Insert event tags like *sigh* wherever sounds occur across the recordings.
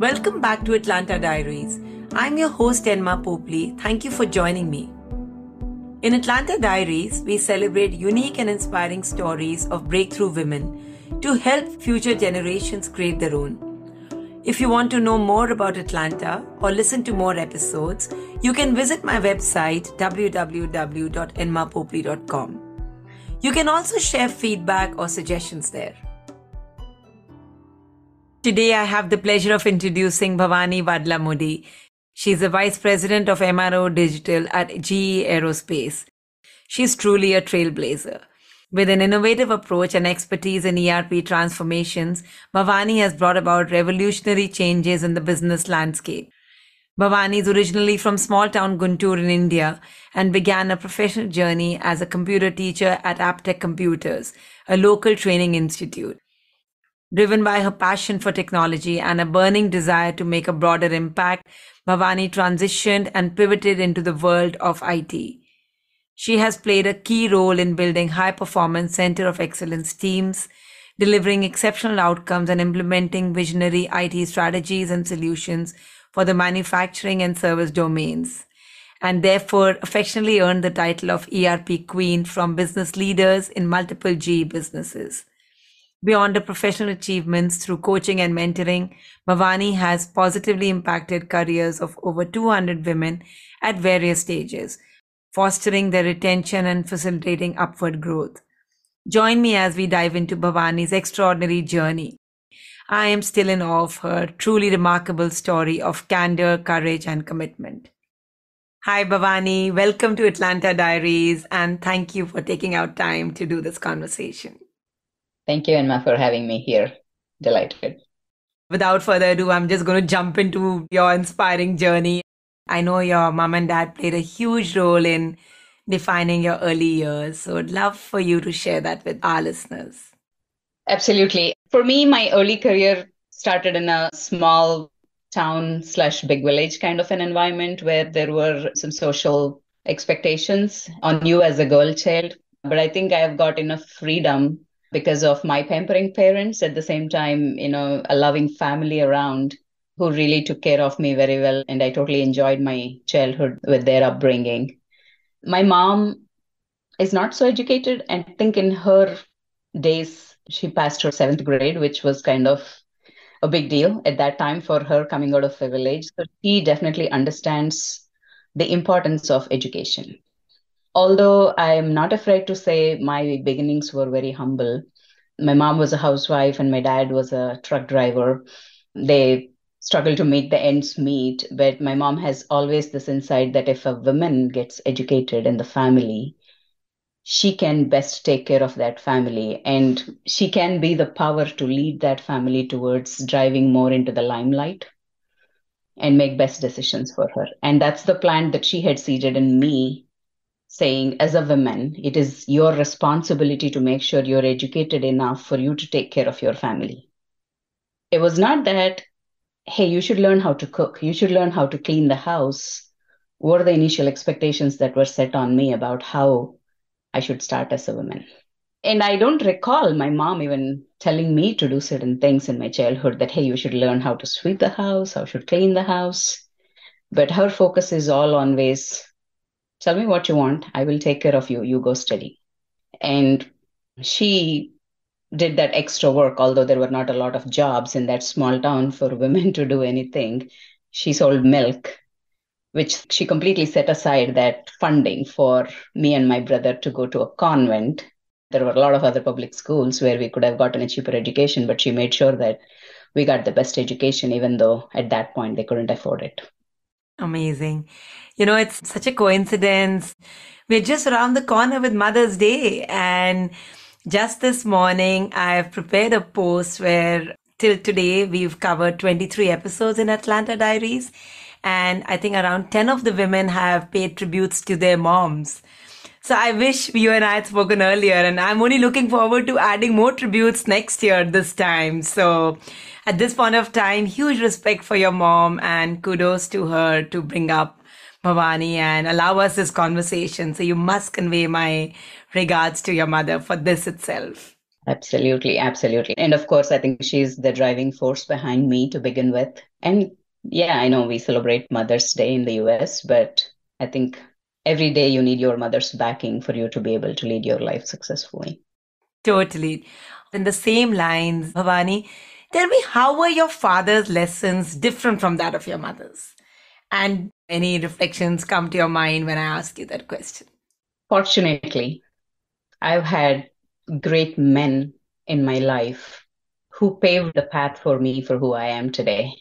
Welcome back to Atalanta Diaries. I'm your host, Enma Popley. Thank you for joining me. In Atalanta Diaries, we celebrate unique and inspiring stories of breakthrough women to help future generations create their own. If you want to know more about Atalanta or listen to more episodes, you can visit my website www.enmapopley.com. You can also share feedback or suggestions there. Today, I have the pleasure of introducing Bhavani Vadlamudi. She's the Vice President of MRO Digital at GE Aerospace. She's truly a trailblazer. With an innovative approach and expertise in ERP transformations, Bhavani has brought about revolutionary changes in the business landscape. Bhavani is originally from small town Guntur in India and began a professional journey as a computer teacher at Aptech Computers, a local training institute. Driven by her passion for technology and a burning desire to make a broader impact, Bhavani transitioned and pivoted into the world of IT. She has played a key role in building high performance center of excellence teams, delivering exceptional outcomes and implementing visionary IT strategies and solutions for the manufacturing and service domains, and therefore affectionately earned the title of ERP Queen from business leaders in multiple GE businesses. Beyond her professional achievements through coaching and mentoring, Bhavani has positively impacted careers of over 200 women at various stages, fostering their retention and facilitating upward growth. Join me as we dive into Bhavani's extraordinary journey. I am still in awe of her truly remarkable story of candor, courage, and commitment. Hi, Bhavani. Welcome to Atalanta Diaries, and thank you for taking out time to do this conversation. Thank you, Enma, for having me here. Delighted. Without further ado, I'm just going to jump into your inspiring journey. I know your mom and dad played a huge role in defining your early years. So I'd love for you to share that with our listeners. Absolutely. For me, my early career started in a small town slash big village kind of an environment where there were some social expectations on you as a girl child. But I think I have got enough freedom because of my pampering parents at the same time you know a loving family around who really took care of me very well and i totally enjoyed my childhood with their upbringing. My mom is not so educated. And I think in her days she passed her seventh grade which was kind of a big deal at that time for her coming out of a village. So she definitely understands the importance of education although I am not afraid to say my beginnings were very humble. My mom was a housewife and my dad was a truck driver. They struggled to make the ends meet, but my mom has always this insight that if a woman gets educated in the family, she can best take care of that family and she can be the power to lead that family towards driving more into the limelight and make best decisions for her. And that's the plan that she had seeded in me saying as a woman it is your responsibility to make sure you're educated enough for you to take care of your family. It was not that hey you should learn how to cook. You should learn how to clean the house. Were the initial expectations that were set on me about how i should start as a woman? And i don't recall my mom even telling me to do certain things in my childhood that hey you should learn how to sweep the house how should clean the house. But her focus is all on ways tell me what you want. I will take care of you. You go study. And she did that extra work although there were not a lot of jobs in that small town for *laughs* women to do anything. She sold milk which she completely set aside that funding for me and my brother to go to a convent. There were a lot of other public schools where we could have gotten a cheaper education but she made sure that we got the best education even though at that point they couldn't afford it Amazing. You know, it's such a coincidence. We're just around the corner with Mother's Day. And just this morning, I've prepared a post where till today we've covered 23 episodes in Atalanta Diaries. And I think around 10 of the women have paid tributes to their moms. So I wish you and I had spoken earlier, and I'm only looking forward to adding more tributes next year this time. So at this point of time, huge respect for your mom and kudos to her to bring up Bhavani and allow us this conversation. So you must convey my regards to your mother for this itself. Absolutely, absolutely. And of course, I think she's the driving force behind me to begin with. And yeah, I know we celebrate Mother's Day in the US, but I think every day you need your mother's backing for you to be able to lead your life successfully. Totally. In the same lines, Bhavani, tell me how were your father's lessons different from that of your mother's? And any reflections come to your mind when I ask you that question? Fortunately, I've had great men in my life who paved the path for me for who I am today.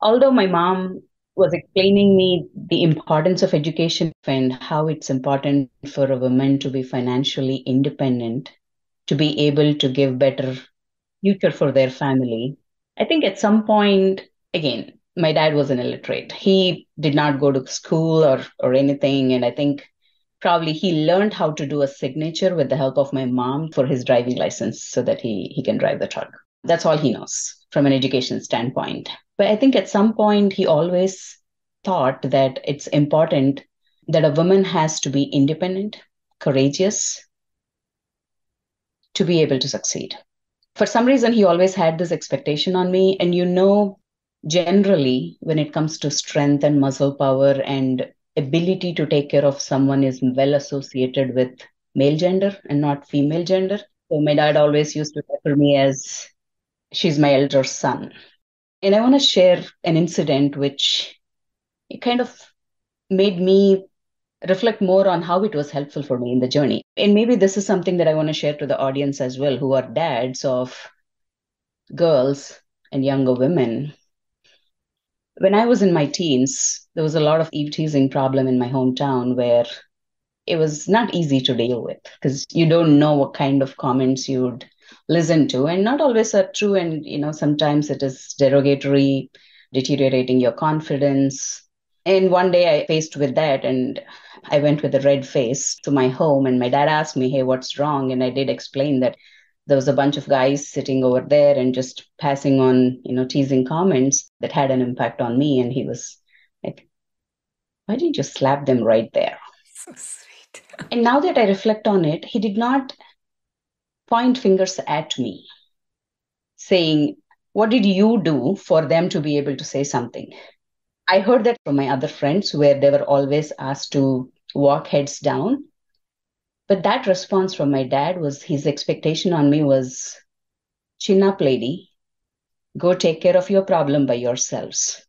Although my mom was explaining me the importance of education and how it's important for a woman to be financially independent, to be able to give better future for their family. I think at some point, again, my dad was an illiterate. He did not go to school or or anything, and I think probably he learned how to do a signature with the help of my mom for his driving license so that he he can drive the truck that's all he knows from an education standpoint but i think at some point he always thought that it's important that a woman has to be independent courageous to be able to succeed for some reason he always had this expectation on me and you know generally when it comes to strength and muscle power and ability to take care of someone is well associated with male gender and not female gender. So my dad always used to refer me as she's my elder son. And I want to share an incident which it kind of made me reflect more on how it was helpful for me in the journey. And maybe this is something that I want to share to the audience as well, who are dads of girls and younger women. When I was in my teens, there was a lot of eve teasing problem in my hometown where it was not easy to deal with because you don't know what kind of comments you'd listen to. And not always are true and you know sometimes it is derogatory deteriorating your confidence and one day i faced with that and i went with a red face to my home and my dad asked me hey what's wrong and i did explain that there was a bunch of guys sitting over there and just passing on, you know, teasing comments that had an impact on me. And he was like, why didn't you slap them right there? *laughs* So sweet. and now that I reflect on it, he did not point fingers at me saying, what did you do for them to be able to say something? I heard that from my other friends where they were always asked to walk heads down but that response from my dad was his expectation on me was chin up, lady. Go take care of your problem by yourselves.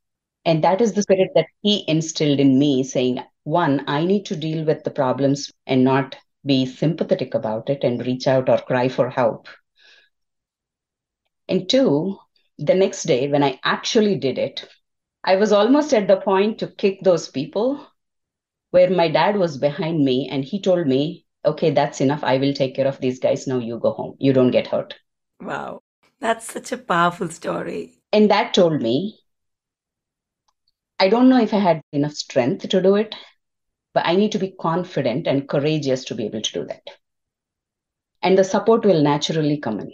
And that is the spirit that he instilled in me, saying, one, I need to deal with the problems and not be sympathetic about it and reach out or cry for help. And two, the next day when I actually did it, I was almost at the point to kick those people where my dad was behind me and he told me, okay, that's enough. I will take care of these guys. Now you go home. You don't get hurt. Wow. That's such a powerful story. And that told me, I don't know if I had enough strength to do it, but I need to be confident and courageous to be able to do that. And the support will naturally come in.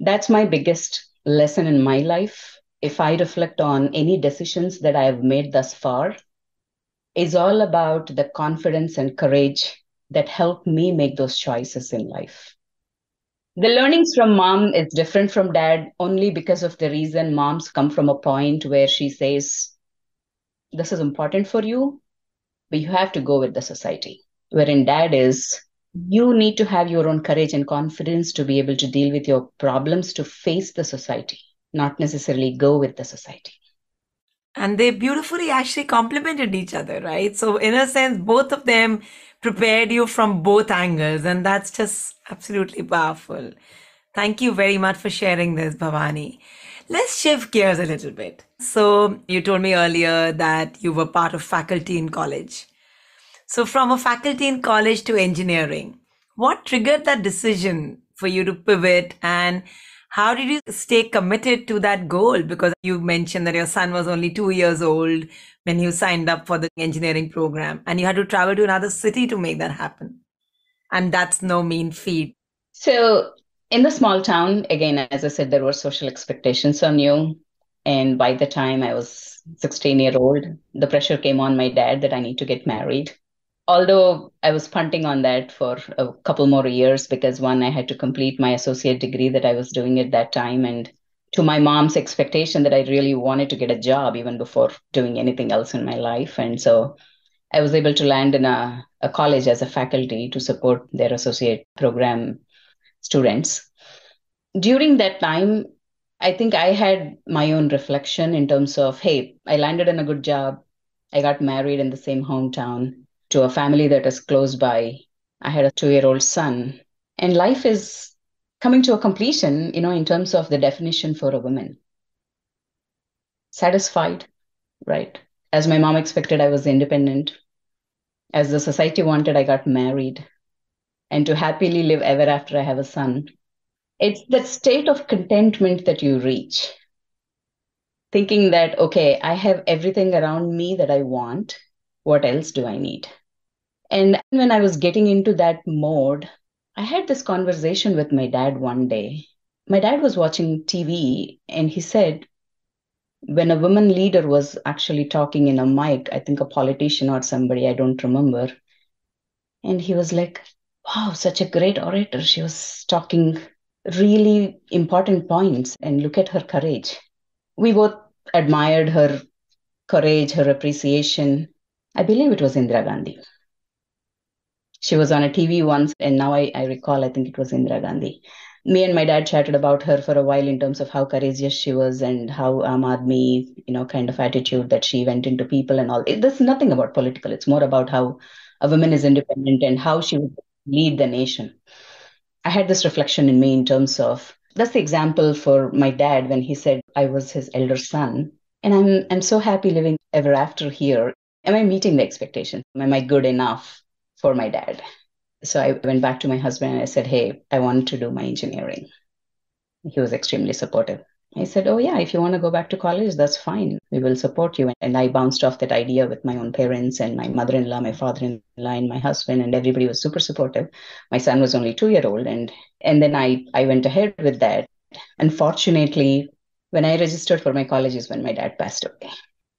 That's my biggest lesson in my life. If I reflect on any decisions that I have made thus far, is all about the confidence and courage that helped me make those choices in life. The learnings from mom is different from dad only because of the reason moms come from a point where she says, This is important for you, but you have to go with the society. Wherein dad is, you need to have your own courage and confidence to be able to deal with your problems to face the society, not necessarily go with the society and they beautifully actually complemented each other right so in a sense both of them prepared you from both angles, and that's just absolutely powerful. Thank you very much for sharing this, Bhavani. Let's shift gears a little bit. So, you told me earlier that you were part of faculty in college. So, from a faculty in college to engineering, what triggered that decision for you to pivot and how did you stay committed to that goal? Because you mentioned that your son was only two years old when you signed up for the engineering program and you had to travel to another city to make that happen. And that's no mean feat. So, in the small town, again, as I said, there were social expectations on you. And by the time I was 16 year old, the pressure came on my dad that I need to get married although I was punting on that for a couple more years because one, I had to complete my associate degree that I was doing at that time. And to my mom's expectation that I really wanted to get a job even before doing anything else in my life. And so I was able to land in a, a college as a faculty to support their associate program students. During that time, I think I had my own reflection in terms of, hey, I landed in a good job. I got married in the same hometown to a family that is close by. I had a two year old son. And life is coming to a completion, you know, in terms of the definition for a woman. Satisfied, right? As my mom expected, I was independent. As the society wanted, I got married. And to happily live ever after I have a son. It's that state of contentment that you reach. Thinking that, okay, I have everything around me that I want. What else do I need? And when I was getting into that mode, I had this conversation with my dad one day. My dad was watching TV and he said, when a woman leader was actually talking in a mic, I think a politician or somebody, I don't remember. And he was like, wow, such a great orator. She was talking really important points and look at her courage. We both admired her courage, her appreciation. I believe it was Indira Gandhi she was on a TV once, and now I, I recall, I think it was Indira Gandhi. Me and my dad chatted about her for a while in terms of how courageous she was and how Aam Aadmi, you know, kind of attitude that she went into people and all. It, there's nothing about political. It's more about how a woman is independent and how she would lead the nation. I had this reflection in me in terms of that's the example for my dad when he said I was his elder son. And I'm I'm so happy living ever after here. Am I meeting the expectations? Am I good enough? For my dad. So I went back to my husband and I said, Hey, I want to do my engineering. He was extremely supportive. I said, Oh, yeah, if you want to go back to college, that's fine. We will support you. And I bounced off that idea with my own parents and my mother in law, my father in law, and my husband, and everybody was super supportive. My son was only two year old. And, and then I, I went ahead with that. Unfortunately, when I registered for my college is when my dad passed away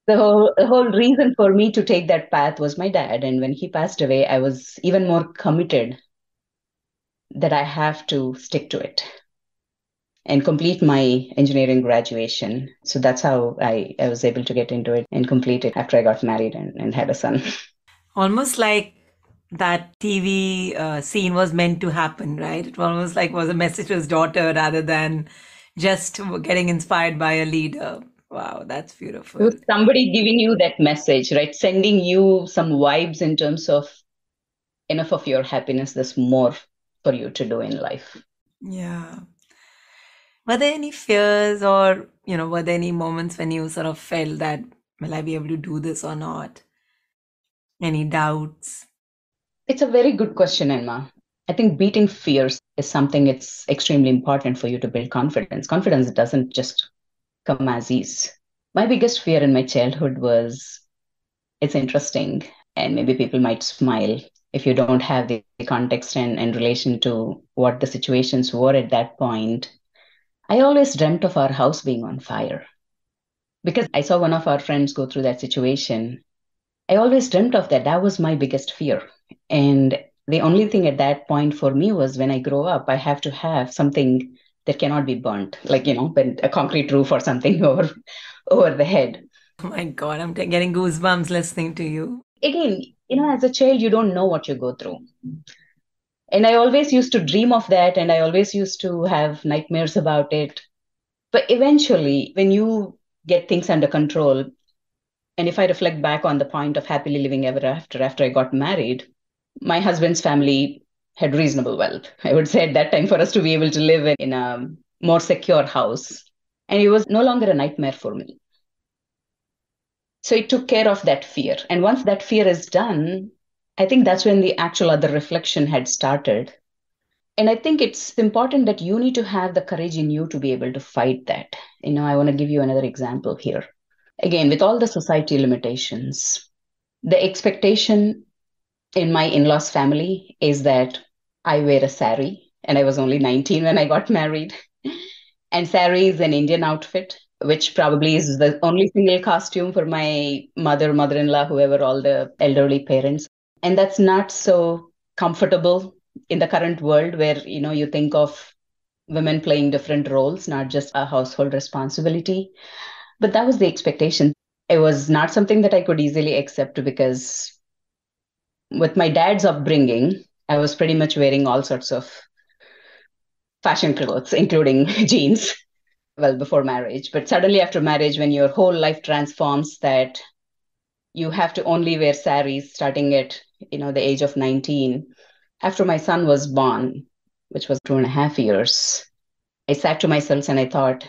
the whole, the whole reason for me to take that path was my dad. And when he passed away, I was even more committed that I have to stick to it and complete my engineering graduation. So that's how I, I was able to get into it and complete it after I got married and, and had a son. *laughs* Almost like that TV uh, scene was meant to happen, right? It almost like was a message to his daughter rather than just getting inspired by a leader. Wow, that's beautiful. somebody giving you that message, right? Sending you some vibes in terms of enough of your happiness, there's more for you to do in life. Yeah. Were there any fears or, you know, were there any moments when you sort of felt that, will I be able to do this or not? Any doubts? It's a very good question, Emma. I think beating fears is something it's extremely important for you to build confidence. Confidence doesn't just come as is. My biggest fear in my childhood was it's interesting, and maybe people might smile if you don't have the context and, in relation to what the situations were at that point. I always dreamt of our house being on fire because I saw one of our friends go through that situation. I always dreamt of that. That was my biggest fear. And the only thing at that point for me was when I grow up, I have to have something that cannot be burnt, like you know, a concrete roof or something *laughs* over over the head. Oh my god, I'm getting goosebumps listening to you. Again, you know, as a child, you don't know what you go through. And I always used to dream of that, and I always used to have nightmares about it. But eventually, when you get things under control, and if I reflect back on the point of happily living ever after, after I got married, my husband's family had reasonable wealth. *laughs* I would say at that time for us to be able to live in in a more secure house. And it was no longer a nightmare for me. So it took care of that fear. And once that fear is done, I think that's when the actual other reflection had started. And I think it's important that you need to have the courage in you to be able to fight that. You know, I want to give you another example here. Again, with all the society limitations, the expectation in my in laws family is that I wear a sari, and I was only 19 when I got married. and sari is an Indian outfit, which probably is the only single costume for my mother, mother in law, whoever, all the elderly parents. And that's not so comfortable in the current world where, you know, you think of women playing different roles, not just a household responsibility. But that was the expectation. It was not something that I could easily accept because with my dad's upbringing, I was pretty much wearing all sorts of fashion clothes, including *laughs* jeans, well, before marriage. But suddenly, after marriage, when your whole life transforms, that you have to only wear saris starting at you know the age of 19 after my son was born which was two and a half years i sat to myself and i thought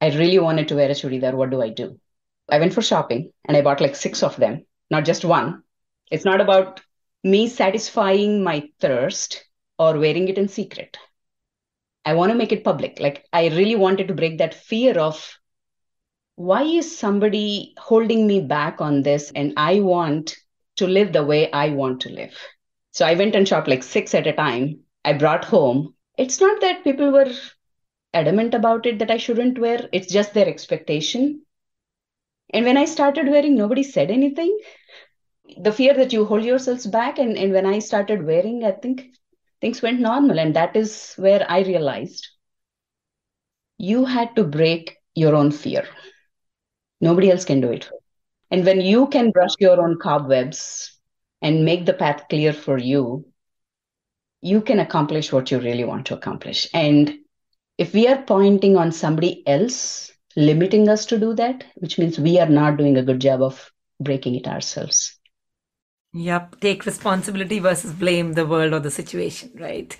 i really wanted to wear a churidar. What do i do? I went for shopping and i bought like six of them not just one. It's not about me satisfying my thirst or wearing it in secret. I want to make it public. Like i really wanted to break that fear of why is somebody holding me back on this and i want to live the way i want to live? So i went and shopped like six at a time. I brought home. It's not that people were adamant about it that i shouldn't wear. It's just their expectation. And when i started wearing nobody said anything the fear that you hold yourselves back and, and when i started wearing i think things went normal and that is where i realized you had to break your own fear Nobody else can do it. And when you can brush your own cobwebs and make the path clear for you, you can accomplish what you really want to accomplish. And if we are pointing on somebody else limiting us to do that, which means we are not doing a good job of breaking it ourselves. Yep. Take responsibility versus blame the world or the situation, right?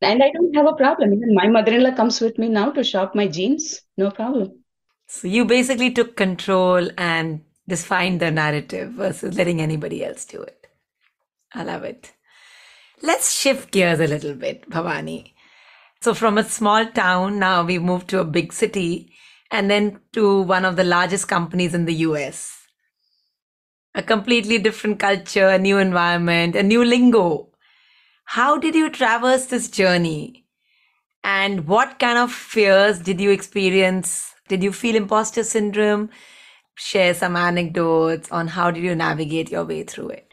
And I don't have a problem. Even my mother in law comes with me now to shop my jeans. No problem. So you basically took control and defined the narrative versus letting anybody else do it. I love it. Let's shift gears a little bit, Bhavani. So from a small town, now we moved to a big city and then to one of the largest companies in the US. A completely different culture, a new environment, a new lingo. How did you traverse this journey? And what kind of fears did you experience did you feel imposter syndrome? Share some anecdotes on how did you navigate your way through it?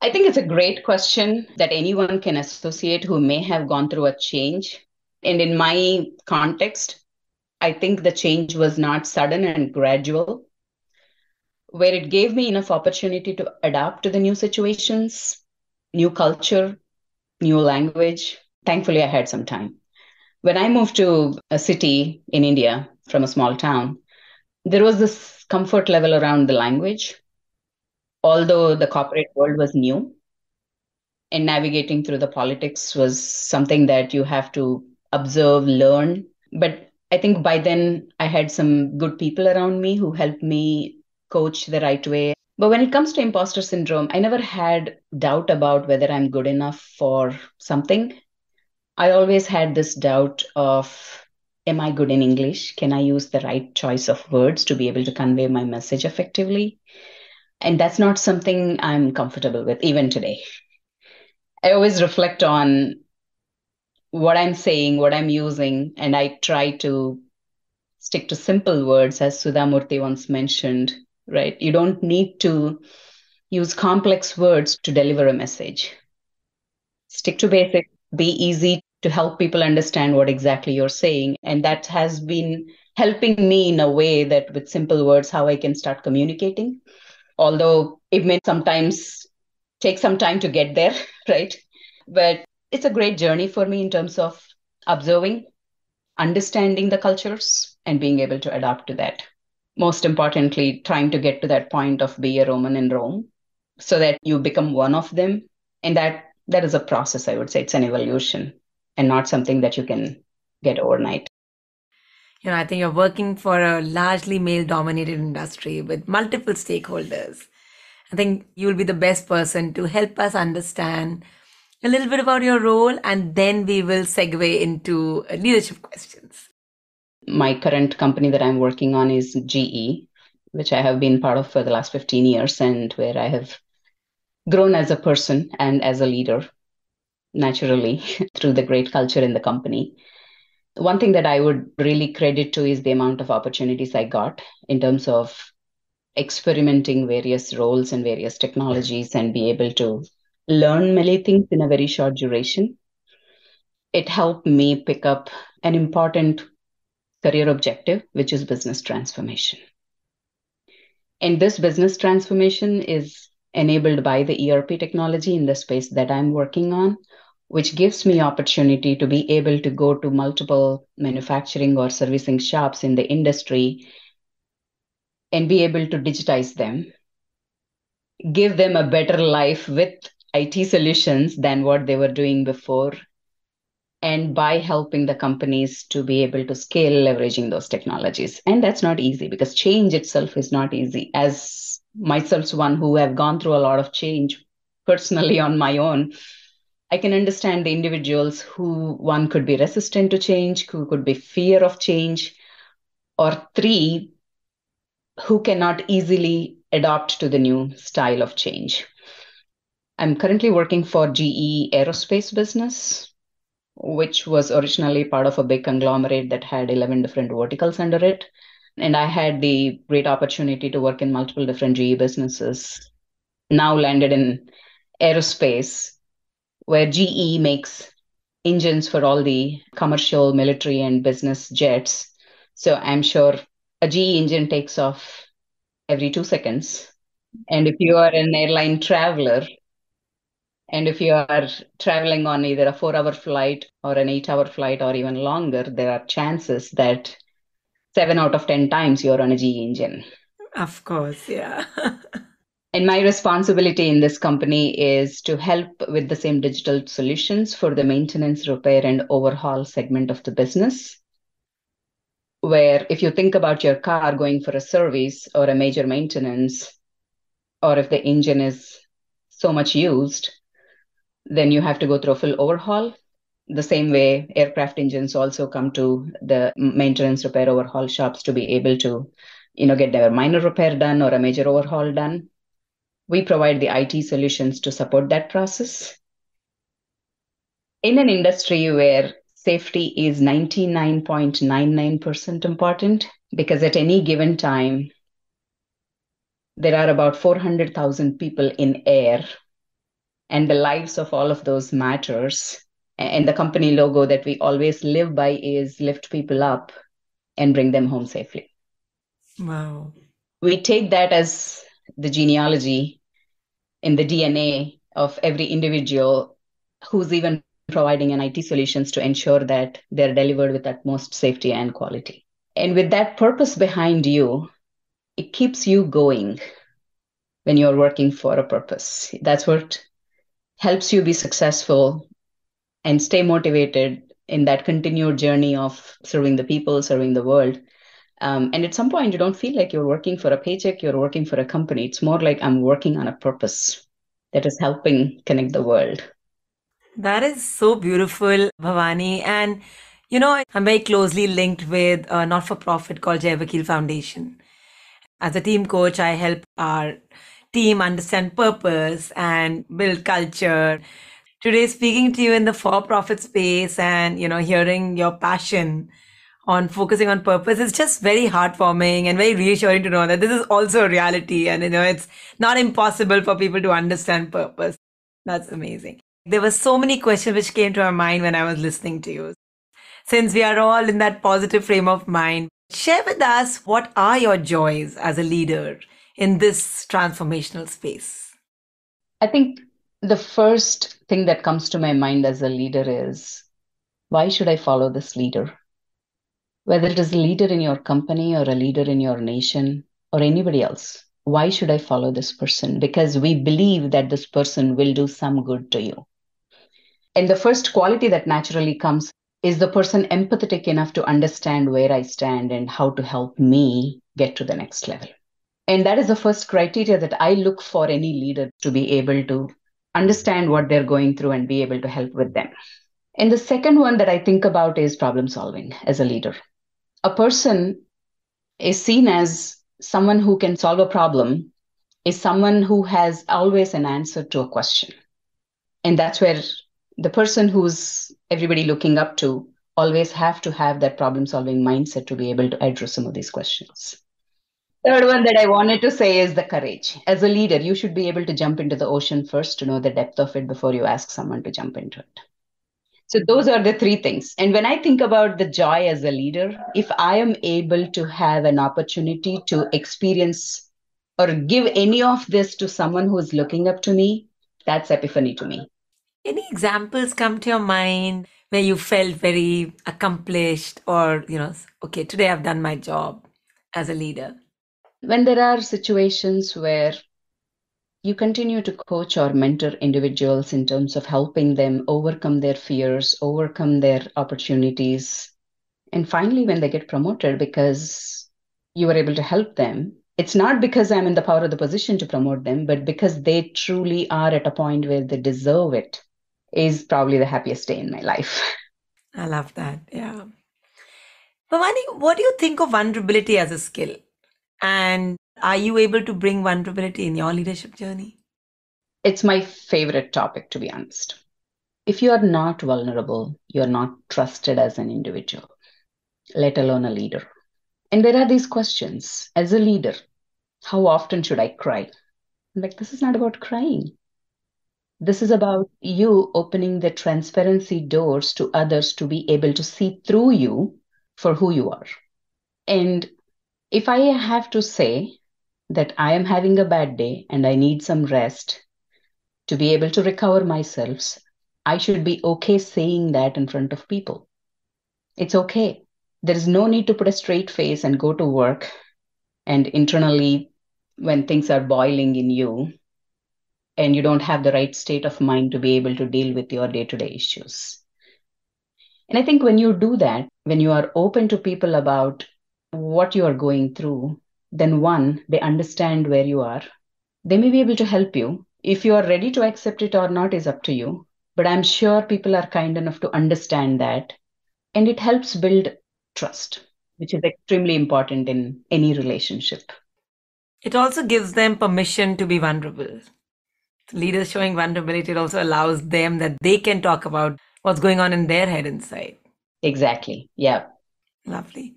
I think it's a great question that anyone can associate who may have gone through a change. And in my context, I think the change was not sudden and gradual, where it gave me enough opportunity to adapt to the new situations, new culture, new language. Thankfully, I had some time. When I moved to a city in India, from a small town, there was this comfort level around the language. Although the corporate world was new, and navigating through the politics was something that you have to observe, learn. But I think by then I had some good people around me who helped me coach the right way. But when it comes to imposter syndrome, I never had doubt about whether I'm good enough for something. I always had this doubt of am I good in English? Can I use the right choice of words to be able to convey my message effectively? And that's not something I'm comfortable with even today. I always reflect on what I'm saying, what I'm using, and I try to stick to simple words, as Sudha Murthy once mentioned, right? You don't need to use complex words to deliver a message. Stick to basic, be easy to help people understand what exactly you're saying. And that has been helping me in a way that with simple words, how I can start communicating. Although it may sometimes take some time to get there, *laughs* right? But it's a great journey for me in terms of observing, understanding the cultures, and being able to adapt to that. Most importantly, trying to get to that point of be a Roman in Rome so that you become one of them. And that that is a process, I would say. It's an evolution and not something that you can get overnight. You know, I think you're working for a largely male dominated industry with multiple stakeholders. I think you'll be the best person to help us understand a little bit about your role, and then we will segue into leadership questions. My current company that I'm working on is GE, which I have been part of for the last 15 years, and where I have grown as a person and as a leader naturally *laughs* through the great culture in the company. One thing that I would really credit to is the amount of opportunities I got in terms of experimenting various roles and various technologies and be able to learn many things in a very short duration. It helped me pick up an important career objective, which is business transformation. And this business transformation is enabled by the ERP technology in the space that I'm working on, which gives me opportunity to be able to go to multiple manufacturing or servicing shops in the industry and be able to digitize them, give them a better life with IT solutions than what they were doing before, and by helping the companies to be able to scale leveraging those technologies. And that's not easy because change itself is not easy. As myself, one who have gone through a lot of change personally on my own, I can understand the individuals who one could be resistant to change, who could be fear of change, or three, who cannot easily adopt to the new style of change. I'm currently working for GE Aerospace business, which was originally part of a big conglomerate that had 11 different verticals under it. And I had the great opportunity to work in multiple different GE businesses. Now landed in aerospace, where GE makes engines for all the commercial, military, and business jets. So I'm sure a GE engine takes off every two seconds. And if you are an airline traveler, and if you are traveling on either a four hour flight or an eight hour flight or even longer, there are chances that seven out of 10 times you're on a GE engine. Of course, yeah. *laughs* and my responsibility in this company is to help with the same digital solutions for the maintenance, repair, and overhaul segment of the business. Where if you think about your car going for a service or a major maintenance, or if the engine is so much used, then you have to go through a full overhaul. The same way aircraft engines also come to the maintenance repair overhaul shops to be able to, you know, get their minor repair done or a major overhaul done. We provide the IT solutions to support that process. In an industry where safety is 99.99% important, because at any given time, there are about 400,000 people in air and the lives of all of those matters. And the company logo that we always live by is lift people up and bring them home safely. Wow. We take that as the genealogy in the dna of every individual who's even providing an it solutions to ensure that they're delivered with utmost safety and quality. And with that purpose behind you it keeps you going when you're working for a purpose. That's what helps you be successful and stay motivated in that continued journey of serving the people, serving the world. Um, and at some point, you don't feel like you're working for a paycheck, you're working for a company. It's more like I'm working on a purpose that is helping connect the world. That is so beautiful, Bhavani. And, you know, I'm very closely linked with a not for profit called Jai Vakil Foundation. As a team coach, I help our team understand purpose and build culture. Today, speaking to you in the for-profit space and you know hearing your passion on focusing on purpose is just very heartwarming and very reassuring to know that this is also a reality and you know it's not impossible for people to understand purpose. That's amazing. There were so many questions which came to my mind when I was listening to you. Since we are all in that positive frame of mind, share with us what are your joys as a leader in this transformational space? I think the first thing that comes to my mind as a leader is why should I follow this leader? Whether it is a leader in your company or a leader in your nation or anybody else, why should I follow this person? Because we believe that this person will do some good to you. And the first quality that naturally comes is the person empathetic enough to understand where I stand and how to help me get to the next level. And that is the first criteria that I look for any leader to be able to understand what they're going through and be able to help with them. And the second one that I think about is problem solving as a leader. A person is seen as someone who can solve a problem, is someone who has always an answer to a question. And that's where the person who's everybody looking up to always have to have that problem solving mindset to be able to address some of these questions Third one that I wanted to say is the courage. As a leader, you should be able to jump into the ocean first to know the depth of it before you ask someone to jump into it. So, those are the three things. And when I think about the joy as a leader, if I am able to have an opportunity to experience or give any of this to someone who is looking up to me, that's epiphany to me. Any examples come to your mind where you felt very accomplished or, you know, okay, today I've done my job as a leader? When there are situations where you continue to coach or mentor individuals in terms of helping them overcome their fears, overcome their opportunities, and finally, when they get promoted because you were able to help them, it's not because I'm in the power of the position to promote them, but because they truly are at a point where they deserve it, is probably the happiest day in my life. *laughs* I love that. Yeah. Bhavani, what do you think of vulnerability as a skill? And are you able to bring vulnerability in your leadership journey? It's my favorite topic, to be honest. If you are not vulnerable, you're not trusted as an individual, let alone a leader. And there are these questions as a leader how often should I cry? I'm like, this is not about crying. This is about you opening the transparency doors to others to be able to see through you for who you are. And if I have to say that I am having a bad day and I need some rest to be able to recover myself, I should be okay saying that in front of people. It's okay. There is no need to put a straight face and go to work and internally, when things are boiling in you, and you don't have the right state of mind to be able to deal with your day to day issues. And I think when you do that, when you are open to people about what you are going through, then one, they understand where you are. They may be able to help you. If you are ready to accept it or not is up to you. But I'm sure people are kind enough to understand that. And it helps build trust, which is extremely important in any relationship. It also gives them permission to be vulnerable. Leaders showing vulnerability, it also allows them that they can talk about what's going on in their head inside. Exactly. Yeah. Lovely.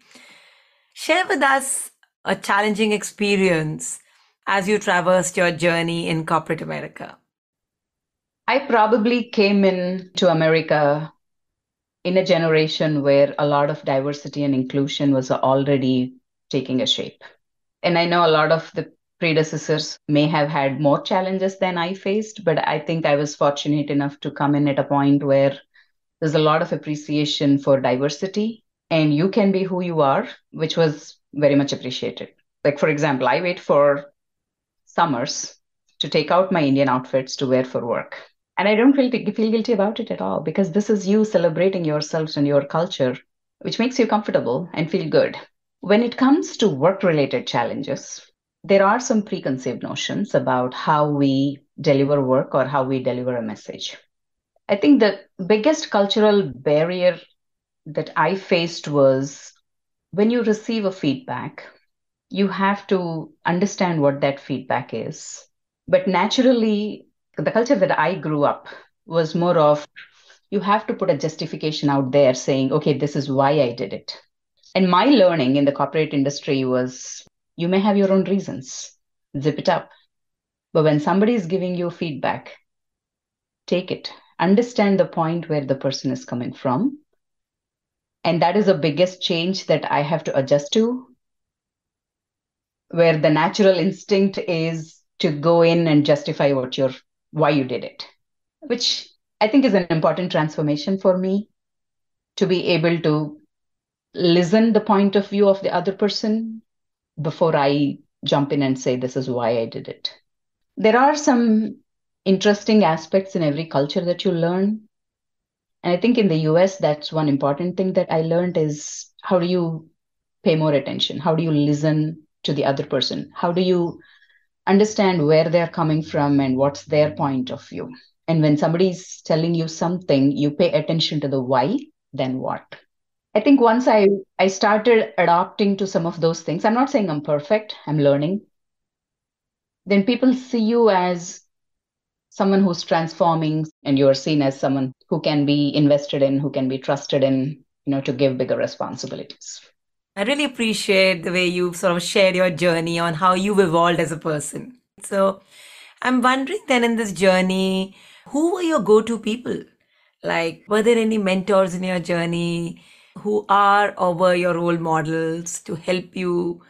Share with us a challenging experience as you traversed your journey in corporate America. I probably came in to America in a generation where a lot of diversity and inclusion was already taking a shape. And I know a lot of the predecessors may have had more challenges than I faced, but I think I was fortunate enough to come in at a point where there's a lot of appreciation for diversity and you can be who you are, which was very much appreciated. Like, for example, I wait for summers to take out my Indian outfits to wear for work. And I don't feel, feel guilty about it at all because this is you celebrating yourself and your culture, which makes you comfortable and feel good. When it comes to work related challenges, there are some preconceived notions about how we deliver work or how we deliver a message. I think the biggest cultural barrier that I faced was when you receive a feedback, you have to understand what that feedback is. But naturally, the culture that I grew up was more of you have to put a justification out there saying, okay, this is why I did it. And my learning in the corporate industry was you may have your own reasons, zip it up. But when somebody is giving you feedback, take it, understand the point where the person is coming from, and that is the biggest change that i have to adjust to where the natural instinct is to go in and justify what you're why you did it which i think is an important transformation for me to be able to listen the point of view of the other person before i jump in and say this is why i did it. There are some interesting aspects in every culture that you learn and I think in the US, that's one important thing that I learned is how do you pay more attention? How do you listen to the other person? How do you understand where they're coming from and what's their point of view? And when somebody's telling you something, you pay attention to the why, then what. I think once I, I started adopting to some of those things, I'm not saying I'm perfect, I'm learning. Then people see you as someone who's transforming and you're seen as someone who can be invested in who can be trusted in you know to give bigger responsibilities I really appreciate the way you've sort of shared your journey on how you've evolved as a person. So I'm wondering then in this journey, who were your go to people? Like, were there any mentors in your journey who are or were your role models to help you,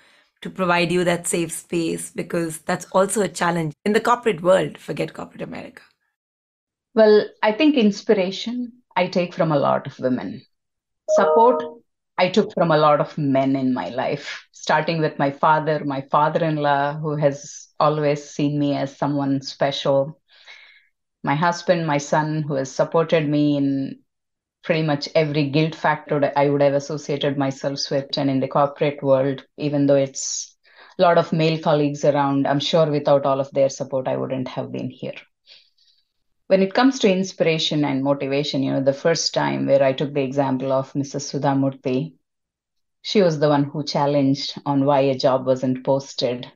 to provide you that safe space? Because that's also a challenge in the corporate world, forget corporate America. Well, I think inspiration I take from a lot of women. Support I took from a lot of men in my life, starting with my father, my father in law, who has always seen me as someone special, my husband, my son, who has supported me in pretty much every guilt factor I would have associated myself with, and in the corporate world, even though it's a lot of male colleagues around, I'm sure without all of their support, I wouldn't have been here when it comes to inspiration and motivation, you know, the first time where I took the example of Mrs. Sudha Murty, she was the one who challenged on why a job wasn't posted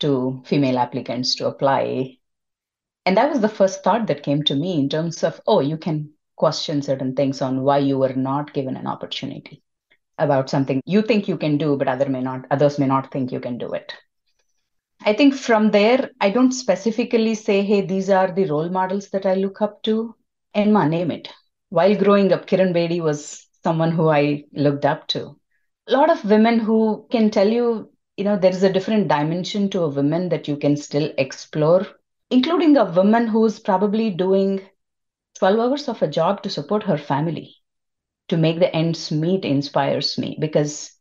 to female applicants to apply. And that was the first thought that came to me in terms of, oh, you can question certain things on why you were not given an opportunity about something you think you can do, but other may not, others may not think you can do it. I think from there, I don't specifically say, hey, these are the role models that I look up to. Enma, name it. While growing up, Kiran Bedi was someone who I looked up to. A lot of women who can tell you, you know, there is a different dimension to a woman that you can still explore, including a woman who's probably doing 12 hours of a job to support her family, to make the ends meet inspires me because,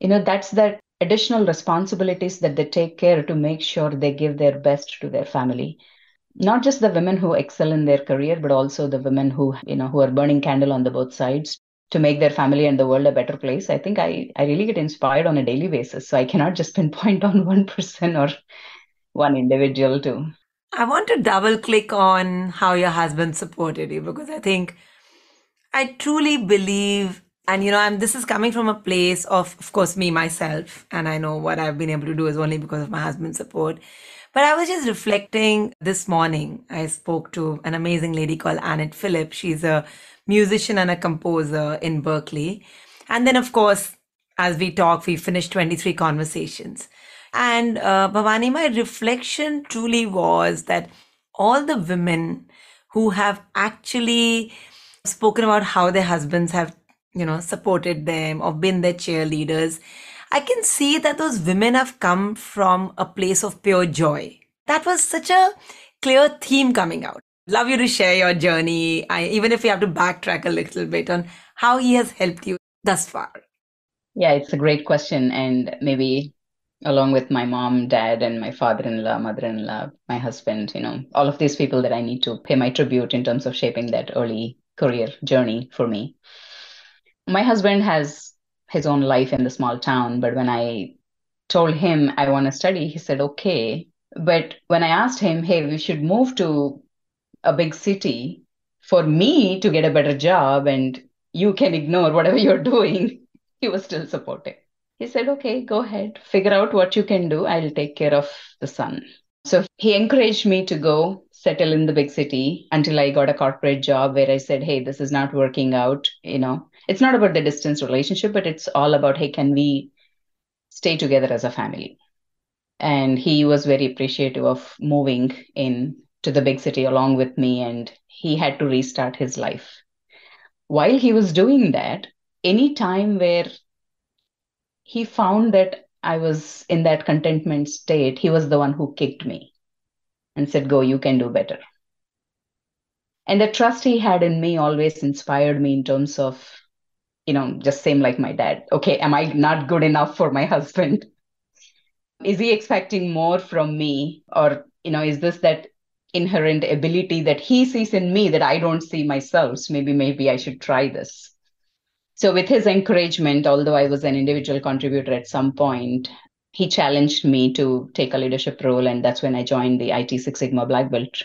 you know, that's that additional responsibilities that they take care to make sure they give their best to their family. Not just the women who excel in their career but also the women who you know who are burning candle on the both sides to make their family and the world a better place. I think i i really get inspired on a daily basis. So i cannot just pinpoint *laughs* on one person or one individual too i want to double click on how your husband supported you because i think i truly believe and you know i'm this is coming from a place of of course me myself and i know what i've been able to do is only because of my husband's support. But i was just reflecting this morning. I spoke to an amazing lady called annette philip she's a musician and a composer in berklee. And then of course as we talk we finished 23 conversations and uh, bhavani my reflection truly was that all the women who have actually spoken about how their husbands have you know, supported them or been their cheerleaders, I can see that those women have come from a place of pure joy. That was such a clear theme coming out. Love you to share your journey, I, even if you have to backtrack a little bit on how he has helped you thus far. Yeah, it's a great question. And maybe along with my mom, dad, and my father in law, mother in law, my husband, you know, all of these people that I need to pay my tribute in terms of shaping that early career journey for me my husband has his own life in the small town, but when I told him I want to study, he said, okay. But when I asked him, hey, we should move to a big city for me to get a better job and you can ignore whatever you're *laughs* doing, he was still supportive. He said, okay, go ahead, figure out what you can do. I'll take care of the son. So he encouraged me to go settle in the big city until I got a corporate job where I said, hey, this is not working out. You know, it's not about the distance relationship, but it's all about, hey, can we stay together as a family? And he was very appreciative of moving in to the big city along with me, and he had to restart his life. While he was doing that, any time where he found that I was in that contentment state, he was the one who kicked me and said, Go, you can do better. And the trust he had in me always inspired me in terms of you know, just same like my dad. Okay, am I not good enough for my husband? *laughs* Is he expecting more from me? Or, you know, is this that inherent ability that he sees in me that I don't see myself? So maybe, maybe I should try this. So, with his encouragement, although I was an individual contributor at some point, he challenged me to take a leadership role. And that's when I joined the IT Six Sigma Black Belt,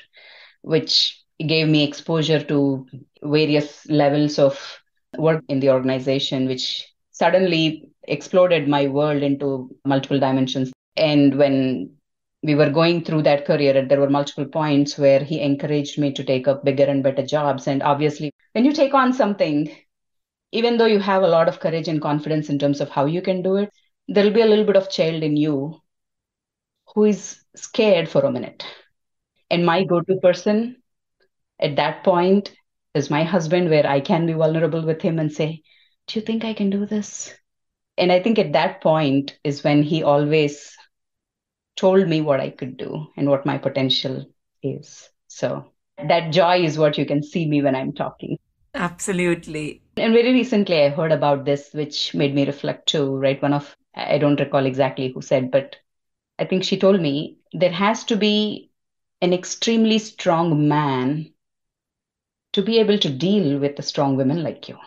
which gave me exposure to various levels of work in the organization, which suddenly exploded my world into multiple dimensions. And when we were going through that career, there were multiple points where he encouraged me to take up bigger and better jobs. And obviously, when you take on something, even though you have a lot of courage and confidence in terms of how you can do it, there'll be a little bit of child in you who is scared for a minute. And my go to person at that point is my husband, where I can be vulnerable with him and say, Do you think I can do this? And I think at that point is when he always told me what I could do and what my potential is. So that joy is what you can see me when I'm talking. Absolutely. And very recently I heard about this, which made me reflect too, right? One of, I don't recall exactly who said, but I think she told me there has to be an extremely strong man to be able to deal with a strong women like you.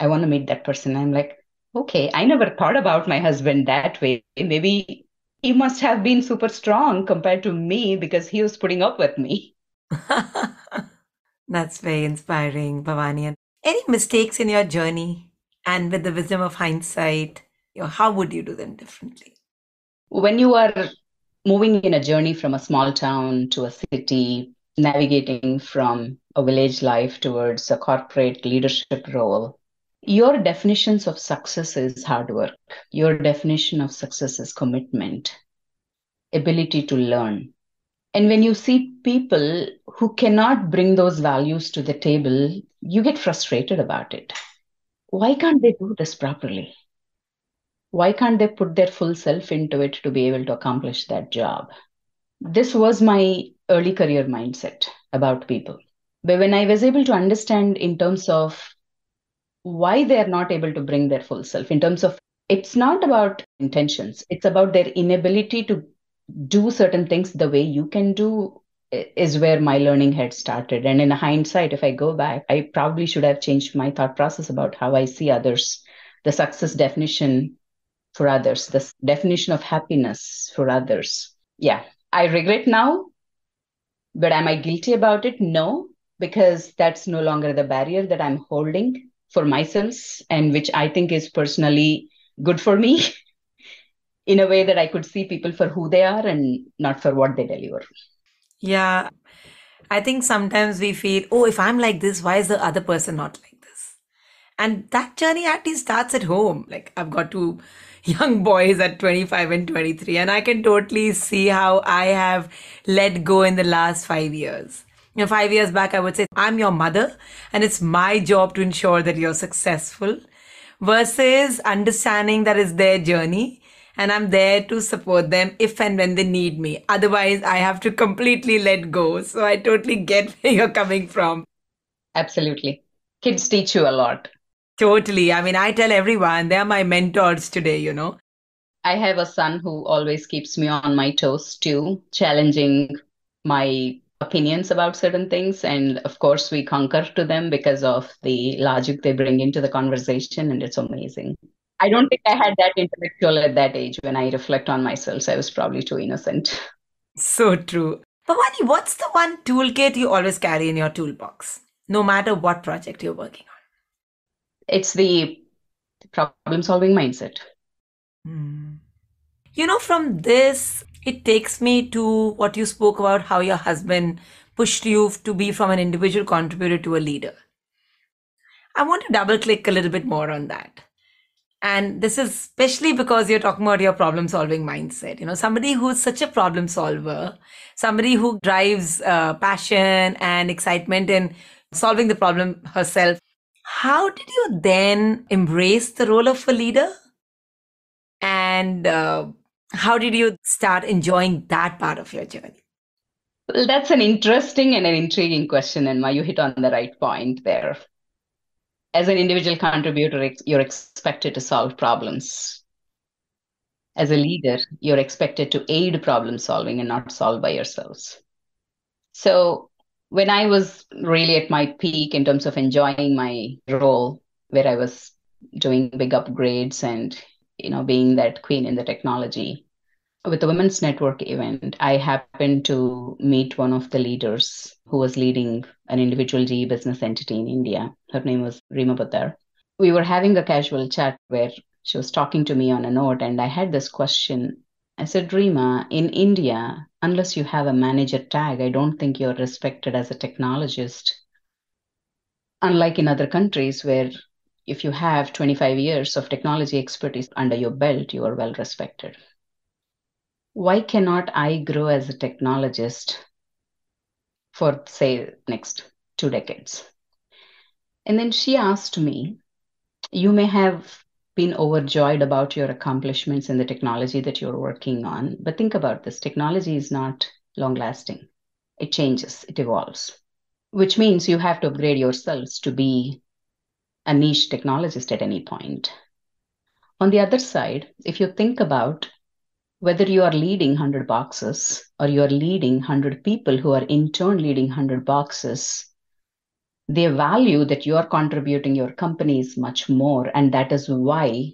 I want to meet that person. I'm like, okay, I never thought about my husband that way. Maybe he must have been super strong compared to me because he was putting up with me. *laughs* That's very inspiring, Bhavani. Any mistakes in your journey? And with the wisdom of hindsight, you know, how would you do them differently? When you are moving in a journey from a small town to a city, navigating from a village life towards a corporate leadership role, your definitions of success is hard work. Your definition of success is commitment, ability to learn. And when you see people who cannot bring those values to the table, you get frustrated about it. Why can't they do this properly? Why can't they put their full self into it to be able to accomplish that job? This was my early career mindset about people. But when I was able to understand in terms of why they are not able to bring their full self in terms of it's not about intentions it's about their inability to do certain things the way you can do is where my learning had started. And in hindsight if i go back i probably should have changed my thought process about how i see others the success definition for others the definition of happiness for others. Yeah i regret now but am i guilty about it? No because that's no longer the barrier that i'm holding for myself and which I think is personally good for me *laughs* in a way that I could see people for who they are and not for what they deliver. Yeah. I think sometimes we feel, oh, if I'm like this, why is the other person not like this? And that journey actually starts at home. Like I've got two *laughs* young boys at 25 and 23, and I can totally see how I have let go in the last five years you know, five years back, I would say, I'm your mother and it's my job to ensure that you're successful versus understanding that it's their journey and I'm there to support them if and when they need me. Otherwise, I have to completely let go. So I totally get *laughs* where you're coming from. Absolutely. Kids teach you a lot. Totally. I mean, I tell everyone they're my mentors today, you know. I have a son who always keeps me on my toes too, challenging my opinions about certain things and of course we concur to them because of the logic they bring into the conversation and it's amazing i don't think i had that intellectual at that age when i reflect on myself so i was probably too innocent so true Bhavani, what's the one toolkit you always carry in your toolbox no matter what project you're working on it's the problem solving mindset hmm. you know from this it takes me to what you spoke about how your husband pushed you to be from an individual contributor to a leader. I want to double click a little bit more on that. And this is especially because you're talking about your problem solving mindset. You know, somebody who's such a problem solver, somebody who drives uh, passion and excitement in solving the problem herself. How did you then embrace the role of a leader? And uh, how did you start enjoying that part of your journey? Well, that's an interesting and an intriguing question, and you hit on the right point there. As an individual contributor, you're expected to solve problems. As a leader, you're expected to aid problem solving and not solve by yourselves. So, when I was really at my peak in terms of enjoying my role, where I was doing big upgrades and you know being that queen in the technology with the women's network event i happened to meet one of the leaders who was leading an individual ge business entity in india her name was rima Buddar. we were having a casual chat where she was talking to me on a note and i had this question i said rima in india unless you have a manager tag i don't think you're respected as a technologist unlike in other countries where if you have 25 years of technology expertise under your belt, you are well respected. Why cannot I grow as a technologist for, say, next two decades? And then she asked me, You may have been overjoyed about your accomplishments and the technology that you're working on, but think about this. Technology is not long lasting, it changes, it evolves, which means you have to upgrade yourselves to be a niche technologist at any point. On the other side, if you think about whether you are leading 100 boxes or you are leading 100 people who are in turn leading 100 boxes, the value that you are contributing your company is much more. And that is why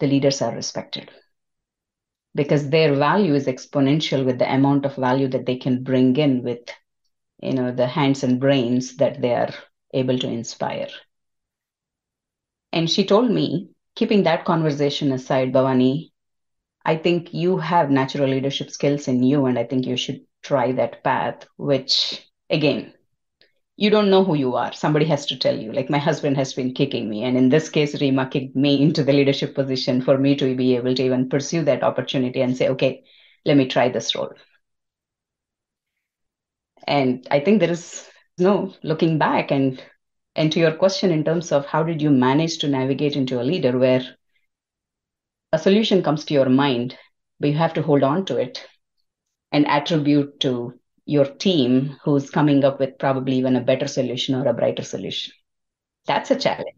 the leaders are respected because their value is exponential with the amount of value that they can bring in with you know the hands and brains that they are able to inspire and she told me, keeping that conversation aside, Bhavani, I think you have natural leadership skills in you, and I think you should try that path, which again, you don't know who you are. Somebody has to tell you. Like my husband has been kicking me. And in this case, Rima kicked me into the leadership position for me to be able to even pursue that opportunity and say, okay, let me try this role. And I think there is no looking back and and to your question in terms of how did you manage to navigate into a leader where a solution comes to your mind, but you have to hold on to it and attribute to your team who's coming up with probably even a better solution or a brighter solution. That's a challenge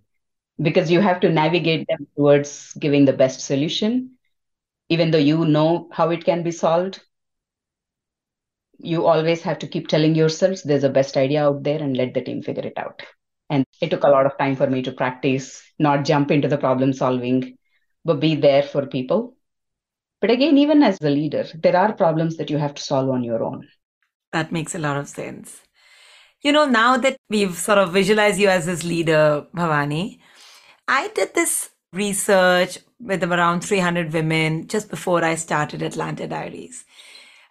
because you have to navigate them towards giving the best solution. Even though you know how it can be solved, you always have to keep telling yourselves there's a best idea out there and let the team figure it out. And it took a lot of time for me to practice, not jump into the problem solving, but be there for people. But again, even as a leader, there are problems that you have to solve on your own. That makes a lot of sense. You know, now that we've sort of visualized you as this leader, Bhavani, I did this research with around 300 women just before I started Atalanta Diaries.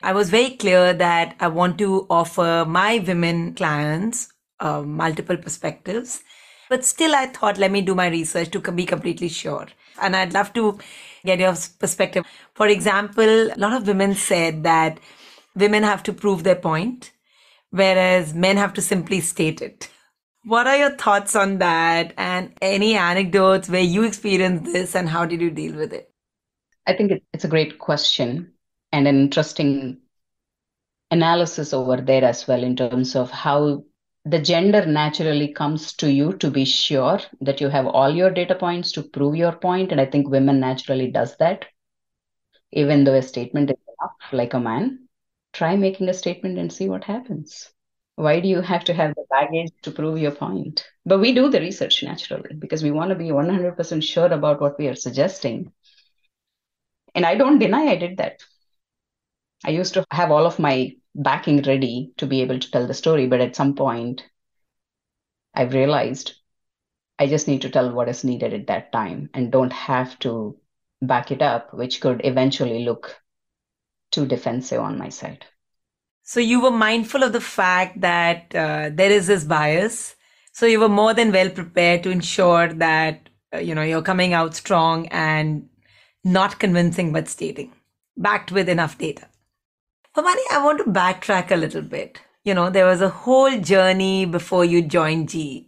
I was very clear that I want to offer my women clients uh, multiple perspectives. But still, I thought, let me do my research to be completely sure. And I'd love to get your perspective. For example, a lot of women said that women have to prove their point, whereas men have to simply state it. What are your thoughts on that? And any anecdotes where you experienced this and how did you deal with it? I think it's a great question and an interesting analysis over there as well in terms of how the gender naturally comes to you to be sure that you have all your data points to prove your point and i think women naturally does that even though a statement is enough like a man try making a statement and see what happens. Why do you have to have the baggage to prove your point? But we do the research naturally because we want to be 100% sure about what we are suggesting. And i don't deny i did that. I used to have all of my backing ready to be able to tell the story. But at some point, I've realized I just need to tell what is needed at that time and don't have to back it up, which could eventually look too defensive on my side. So you were mindful of the fact that uh, there is this bias. So you were more than well prepared to ensure that uh, you know you're coming out strong and not convincing but stating, backed with enough data. Bhavani, I want to backtrack a little bit. You know, there was a whole journey before you joined GE.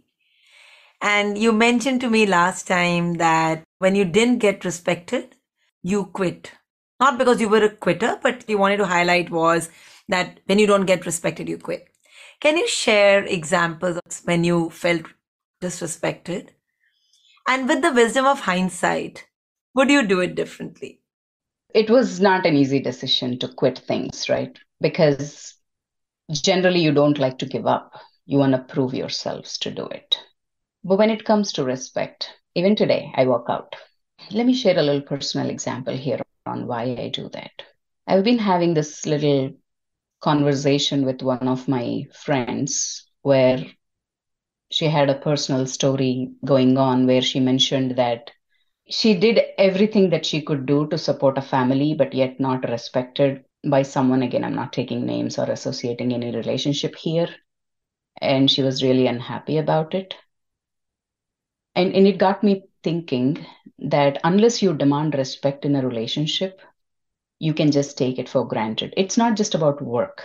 And you mentioned to me last time that when you didn't get respected, you quit. Not because you were a quitter, but you wanted to highlight was that when you don't get respected, you quit. Can you share examples when you felt disrespected? And with the wisdom of hindsight, would you do it differently? it was not an easy decision to quit things, right? Because generally you don't like to give up. You want to prove yourselves to do it. But when it comes to respect, even today, I walk out. Let me share a little personal example here on why I do that. I've been having this little conversation with one of my friends where she had a personal story going on where she mentioned that she did everything that she could do to support a family, but yet not respected by someone. Again, I'm not taking names or associating any relationship here. And she was really unhappy about it. And, and it got me thinking that unless you demand respect in a relationship, you can just take it for granted. It's not just about work.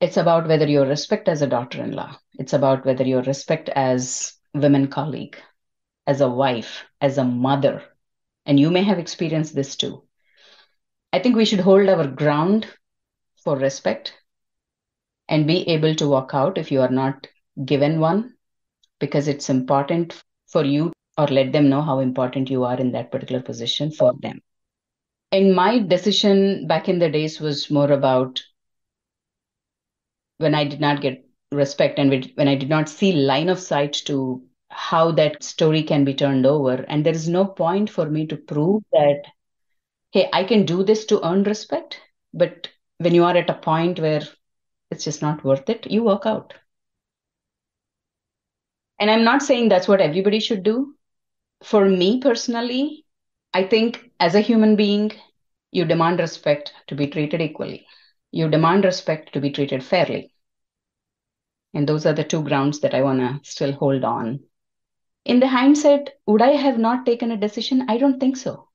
It's about whether you respect as a daughter-in-law. It's about whether you respect as women colleague, as a wife, as a mother. And you may have experienced this too. I think we should hold our ground for respect and be able to walk out if you are not given one because it's important for you or let them know how important you are in that particular position for them. And my decision back in the days was more about when I did not get respect and when I did not see line of sight to how that story can be turned over. And there is no point for me to prove that, hey, I can do this to earn respect. But when you are at a point where it's just not worth it, you work out. And I'm not saying that's what everybody should do. For me personally, I think as a human being, you demand respect to be treated equally. You demand respect to be treated fairly. And those are the two grounds that I want to still hold on. In the hindsight, would I have not taken a decision? I don't think so.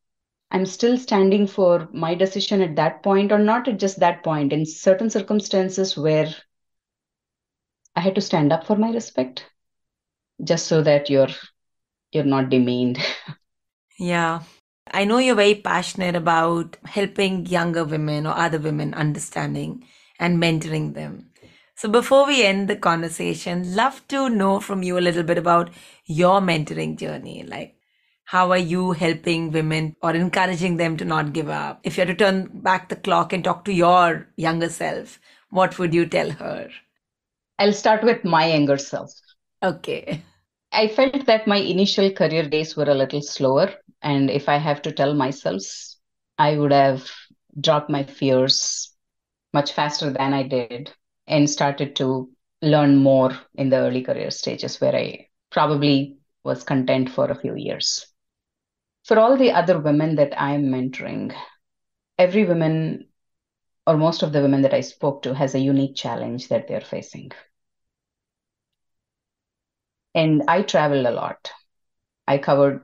I'm still standing for my decision at that point, or not at just that point, in certain circumstances where I had to stand up for my respect, just so that you're you're not demeaned. Yeah. I know you're very passionate about helping younger women or other women understanding and mentoring them. So before we end the conversation, love to know from you a little bit about your mentoring journey. Like how are you helping women or encouraging them to not give up? If you had to turn back the clock and talk to your younger self, what would you tell her? I'll start with my younger self. Okay. I felt that my initial career days were a little slower. And if I have to tell myself, I would have dropped my fears much faster than I did and started to learn more in the early career stages where I probably was content for a few years. For all the other women that I'm mentoring, every woman or most of the women that I spoke to has a unique challenge that they're facing. And I traveled a lot. I covered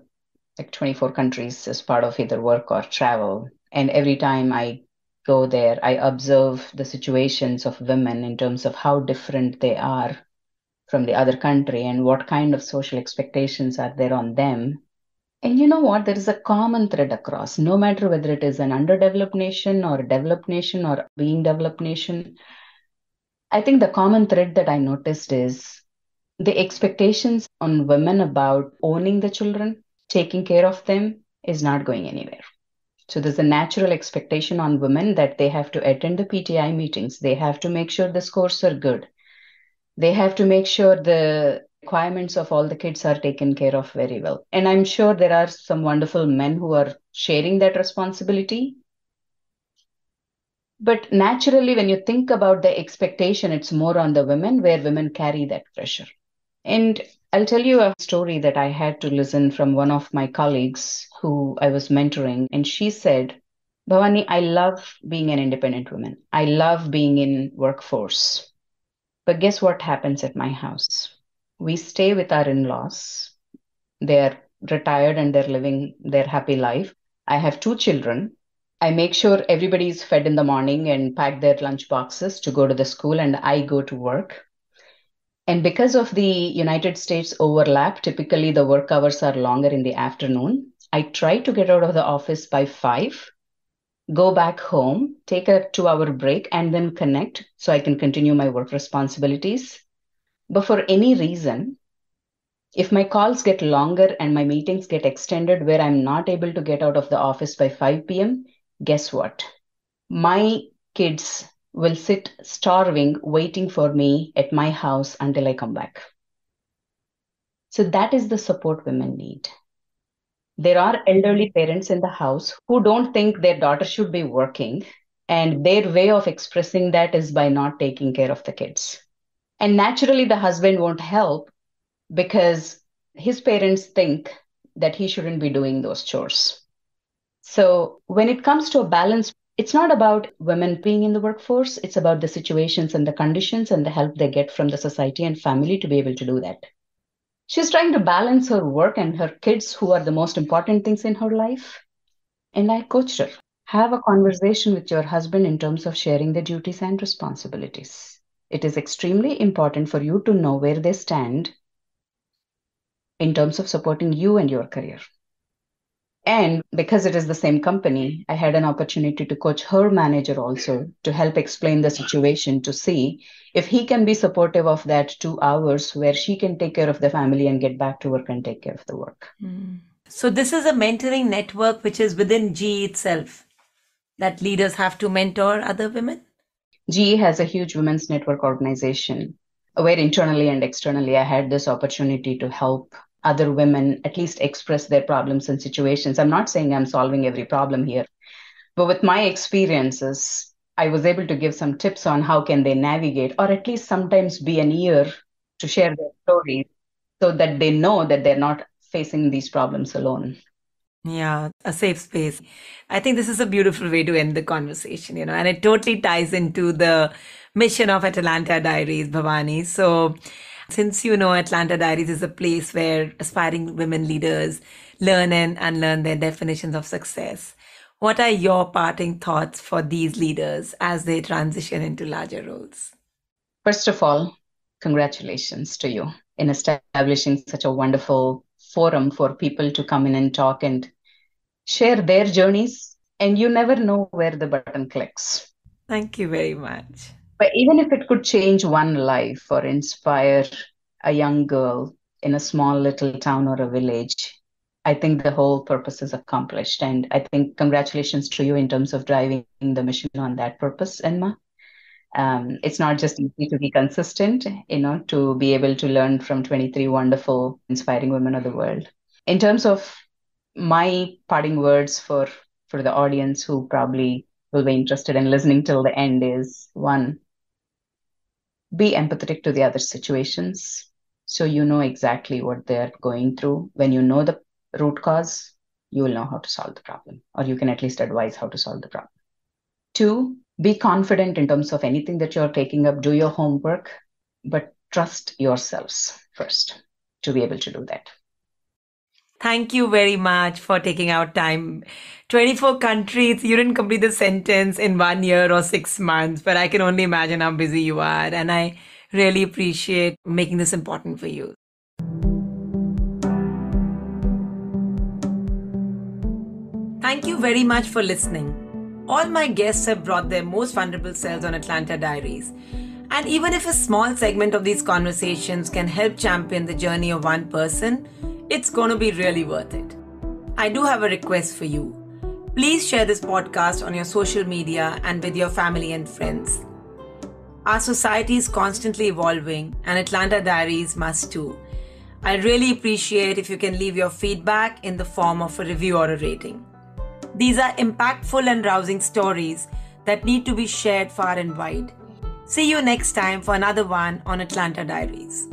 like 24 countries as part of either work or travel. And every time I go there, I observe the situations of women in terms of how different they are from the other country and what kind of social expectations are there on them. And you know what? There is a common thread across, no matter whether it is an underdeveloped nation or a developed nation or being developed nation. I think the common thread that I noticed is the expectations on women about owning the children, taking care of them, is not going anywhere. So there's a natural expectation on women that they have to attend the PTI meetings, they have to make sure the scores are good, they have to make sure the requirements of all the kids are taken care of very well. And I'm sure there are some wonderful men who are sharing that responsibility. But naturally, when you think about the expectation, it's more on the women where women carry that pressure. And I'll tell you a story that I had to listen from one of my colleagues who I was mentoring. And she said, Bhavani, I love being an independent woman. I love being in workforce. But guess what happens at my house? We stay with our in-laws. They're retired and they're living their happy life. I have two children. I make sure everybody's fed in the morning and pack their lunch boxes to go to the school, and I go to work. And because of the United States overlap, typically the work hours are longer in the afternoon. I try to get out of the office by five, go back home, take a two hour break, and then connect so I can continue my work responsibilities. But for any reason, if my calls get longer and my meetings get extended where I'm not able to get out of the office by 5 p.m., guess what? My kids will sit starving, waiting for me at my house until I come back. So that is the support women need. There are elderly parents in the house who don't think their daughter should be working, and their way of expressing that is by not taking care of the kids. And naturally, the husband won't help because his parents think that he shouldn't be doing those chores. So when it comes to a balance, it's not about women being in the workforce, it's about the situations and the conditions and the help they get from the society and family to be able to do that. She's trying to balance her work and her kids, who are the most important things in her life. And I coached her. Have a conversation with your husband in terms of sharing the duties and responsibilities. It is extremely important for you to know where they stand in terms of supporting you and your career. And because it is the same company, I had an opportunity to coach her manager also to help explain the situation to see if he can be supportive of that two hours where she can take care of the family and get back to work and take care of the work. Mm. So, this is a mentoring network which is within GE itself that leaders have to mentor other women? GE has a huge women's network organization where internally and externally I had this opportunity to help other women at least express their problems and situations. I'm not saying I'm solving every problem here, but with my experiences, I was able to give some tips on how can they navigate or at least sometimes be an ear to share their stories so that they know that they're not facing these problems alone. Yeah, a safe space. I think this is a beautiful way to end the conversation, you know, and it totally ties into the mission of Atalanta Diaries, Bhavani. So, since you know Atalanta Diaries is a place where aspiring women leaders learn and unlearn their definitions of success, what are your parting thoughts for these leaders as they transition into larger roles? First of all, congratulations to you in establishing such a wonderful forum for people to come in and talk and share their journeys. And you never know where the button clicks. Thank you very much. But even if it could change one life or inspire a young girl in a small little town or a village, I think the whole purpose is accomplished. And I think congratulations to you in terms of driving the mission on that purpose, Enma. Um, it's not just easy to be consistent, you know, to be able to learn from 23 wonderful, inspiring women of the world. In terms of my parting words for for the audience who probably will be interested in listening till the end is one be empathetic to the other situations. So you know exactly what they're going through. When you know the root cause you will know how to solve the problem or you can at least advise how to solve the problem. Two be confident in terms of anything that you're taking up. Do your homework but trust yourselves first to be able to do that Thank you very much for taking out time. 24 countries, you didn't complete the sentence in one year or six months, but I can only imagine how busy you are. And I really appreciate making this important for you. Thank you very much for listening. All my guests have brought their most vulnerable selves on Atalanta Diaries. And even if a small segment of these conversations can help champion the journey of one person, it's going to be really worth it. I do have a request for you. Please share this podcast on your social media and with your family and friends. Our society is constantly evolving, and Atalanta Diaries must too. I really appreciate if you can leave your feedback in the form of a review or a rating. These are impactful and rousing stories that need to be shared far and wide. See you next time for another one on Atalanta Diaries.